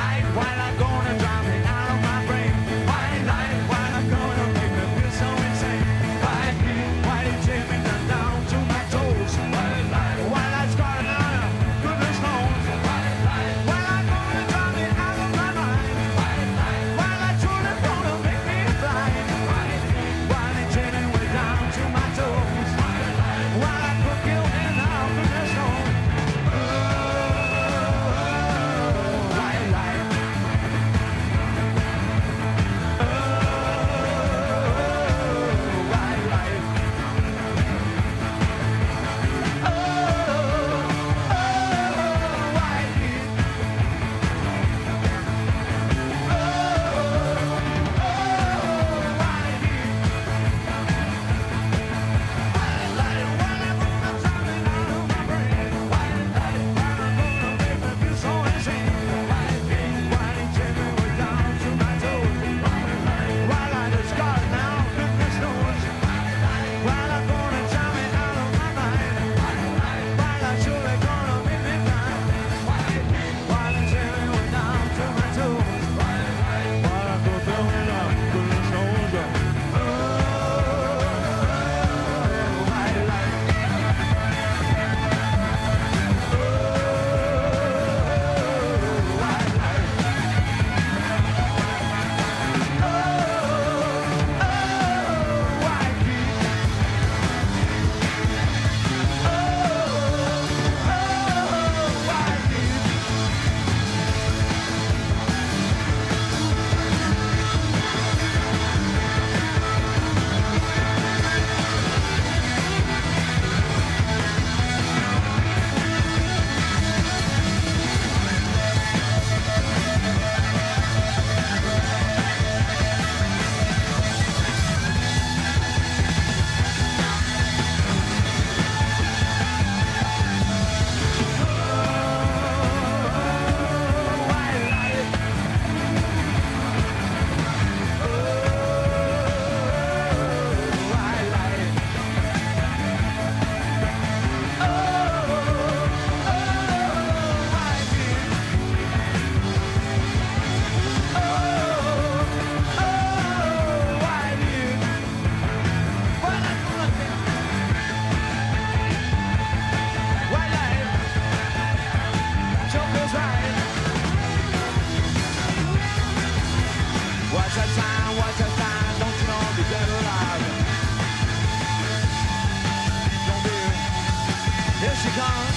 right. Why alive?